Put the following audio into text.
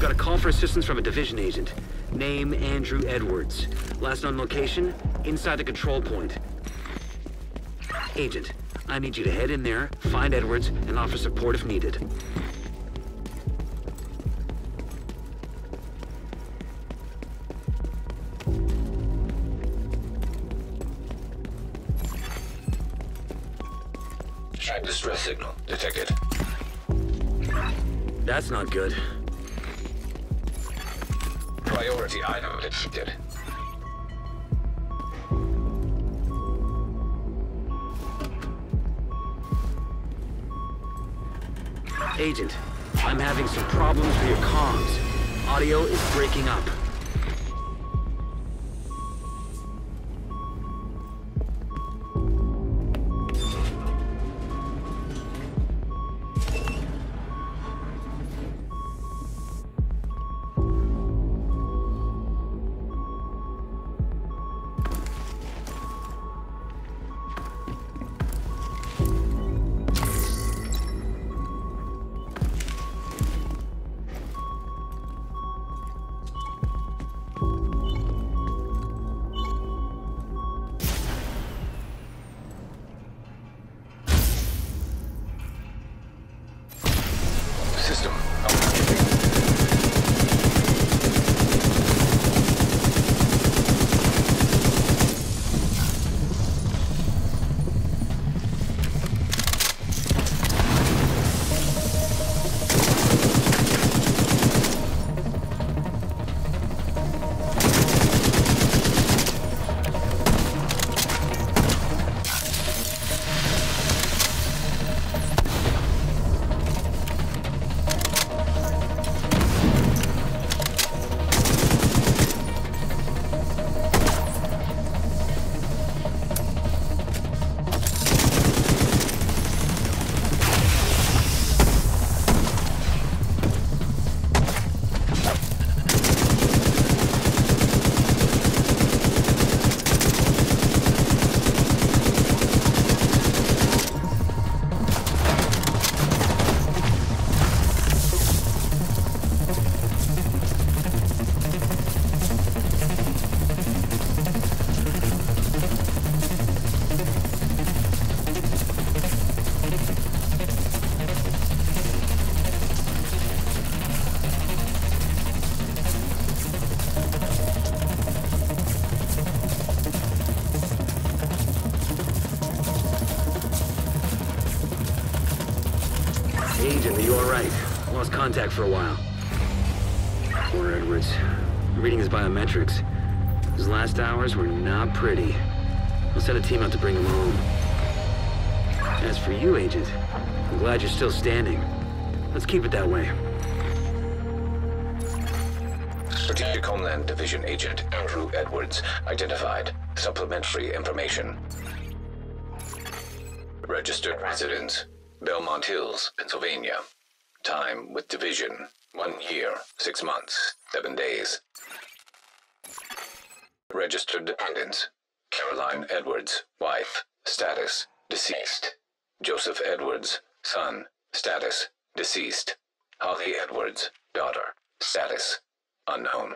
Got a call for assistance from a division agent. Name Andrew Edwards. Last known location, inside the control point. Agent, I need you to head in there, find Edwards, and offer support if needed. Distress signal detected. That's not good. Item. Agent, I'm having some problems with your comms. Audio is breaking up. Agent, are you alright? Lost contact for a while. Poor Edwards. Reading his biometrics. His last hours were not pretty. I'll send a team out to bring him home. As for you, Agent, I'm glad you're still standing. Let's keep it that way. Strategic Homeland Division Agent Andrew Edwards identified. Supplementary information. Registered residence Belmont Hills, Pennsylvania. Time with Division one year, six months, seven days. Registered dependents Caroline Edwards, wife. Status deceased. Joseph Edwards, son. Status deceased. Holly Edwards, daughter. Status unknown.